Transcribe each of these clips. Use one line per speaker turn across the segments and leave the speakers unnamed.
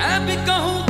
मैं भी कहूँ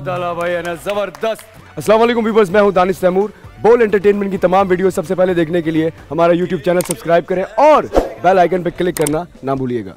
बहुत आला भाई, है ना? ज़बरदस्त। अस्सलाम वालेकुम व्यूअर्स मैं हूँ दानिश तैमूर। बोल एंटरटेनमेंट की तमाम वीडियो सबसे पहले देखने के लिए हमारा यूट्यूब चैनल सब्सक्राइब करें और बेल आइकन पर क्लिक करना ना भूलिएगा।